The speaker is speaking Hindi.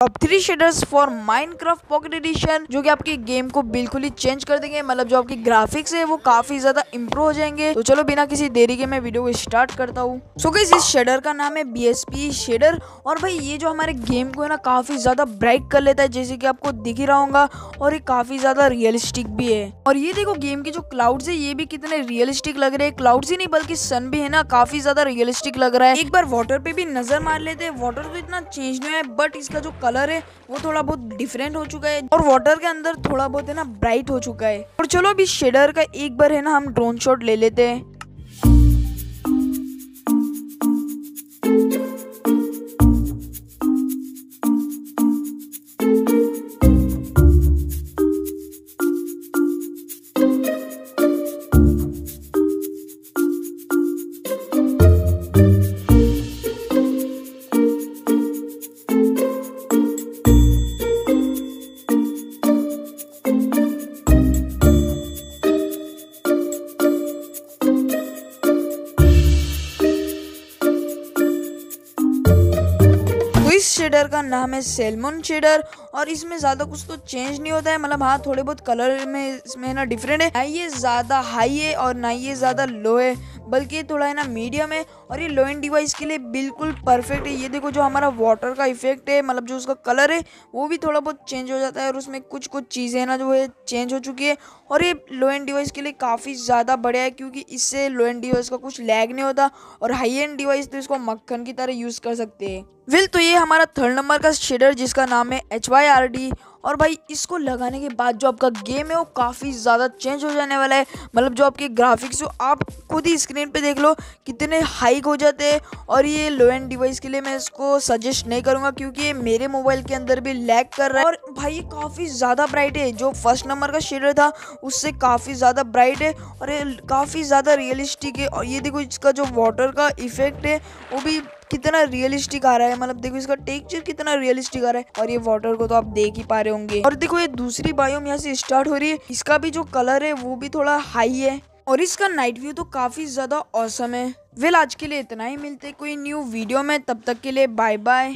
अब three shaders for Minecraft pocket edition जो कि आपकी गेम को बिल्कुल ही चेंज कर देंगे। मतलब जो आपकी ग्राफिक्स है, वो काफ़ी ज़्यादा इंप्रूव हो जाएँगे। तो चलो, बिना किसी देरी के मैं वीडियो को स्टार्ट करता हूँ। सो गाइस इस शेडर का नाम है बीएसपी शेडर और भाई, ये जो हमारे गेम को है ना, काफ़ी ज़्यादा ब्राइट कर लेता है, जैसे की आपको दिख ही रहा होगा। और ये काफ़ी ज़्यादा रियलिस्टिक भी है। और ये देखो गेम के जो क्लाउड्स है, ये भी कितने रियलिस्टिक लग रहे हैं। क्लाउड्स ही नहीं, बल्कि सन भी है ना, काफ़ी ज़्यादा रियलिस्टिक लग रहा है। एक बार वाटर पे भी नज़र मार लेते हैं। वाटर तो इतना चेंज नहीं है बट इसका जो है, वो थोड़ा बहुत डिफरेंट हो चुका है और वाटर के अंदर थोड़ा बहुत है ना ब्राइट हो चुका है। और चलो अभी शेडर का एक बार है ना, हम ड्रोन शॉट ले लेते हैं। इस शेडर का नाम है सेलमोन शेडर और इसमें ज़्यादा कुछ तो चेंज नहीं होता है। मतलब हाँ थोड़े बहुत कलर में इसमें ना डिफरेंट है। ना ये ज़्यादा हाई है और ना ये ज़्यादा लो है। बल्कि ये थोड़ा है ना मीडियम है और ये लो एंड डिवाइस के लिए बिल्कुल परफेक्ट है। ये देखो जो हमारा वाटर का इफ़ेक्ट है मतलब जो उसका कलर है, वो भी थोड़ा बहुत चेंज हो जाता है और उसमें कुछ कुछ चीज़ें ना जो है चेंज हो चुकी है। और ये लो एंड डिवाइस के लिए काफ़ी ज़्यादा बढ़िया है क्योंकि इससे लो एंड डिवाइस का कुछ लैग नहीं होता और हाई एंड डिवाइस तो इसको मक्खन की तरह यूज़ कर सकते हैं। विल तो ये हमारा थर्ड नंबर का शेडर जिसका नाम है एच वाई आर डी और भाई, इसको लगाने के बाद जो आपका गेम है वो काफ़ी ज़्यादा चेंज हो जाने वाला है। मतलब जो आपके ग्राफिक्स हो, आप खुद ही स्क्रीन पे देख लो, कितने हाइक हो जाते हैं। और ये लो एंड डिवाइस के लिए मैं इसको सजेस्ट नहीं करूँगा, क्योंकि ये मेरे मोबाइल के अंदर भी लैग कर रहा है। और भाई, ये काफ़ी ज़्यादा ब्राइट है। जो फ़र्स्ट नंबर का शेडर था, उससे काफ़ी ज़्यादा ब्राइट है और ये काफ़ी ज़्यादा रियलिस्टिक है। और ये देखो, इसका जो वाटर का इफ़ेक्ट है, वो भी कितना रियलिस्टिक आ रहा है? मतलब देखो, इसका टेक्चर कितना रियलिस्टिक आ रहा है। और ये वाटर को तो आप देख ही पा रहे होंगे। और देखो, ये दूसरी बायोम यहाँ से स्टार्ट हो रही है। इसका भी जो कलर है, वो भी थोड़ा हाई है। और इसका नाइट व्यू तो काफ़ी ज़्यादा औसम है। वेल आज के लिए इतना ही। मिलते कोई न्यू वीडियो में। तब तक के लिए बाय बाय